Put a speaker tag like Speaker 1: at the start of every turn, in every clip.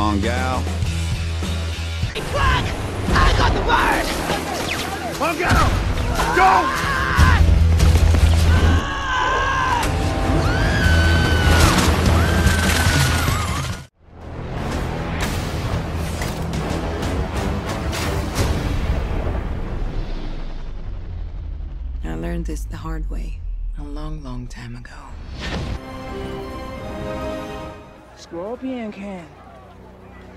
Speaker 1: on, gal.
Speaker 2: Flag! I got the bird!
Speaker 3: I'll! Go!
Speaker 4: I learned this the hard way a long, long time ago.
Speaker 5: Scorpion King.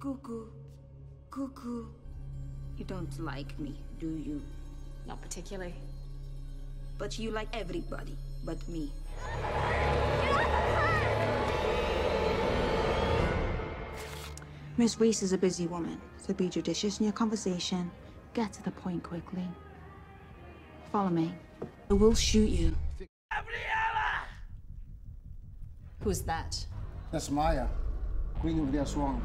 Speaker 6: Cuckoo, cuckoo, cuckoo. You don't like me, do you?
Speaker 7: Not particularly.
Speaker 6: But you like everybody but me. Miss Reese is a busy woman, so be judicious in your conversation. Get to the point quickly. Follow me. I will shoot you.
Speaker 7: Who's that?
Speaker 8: That's Maya, Queen of the Aswang.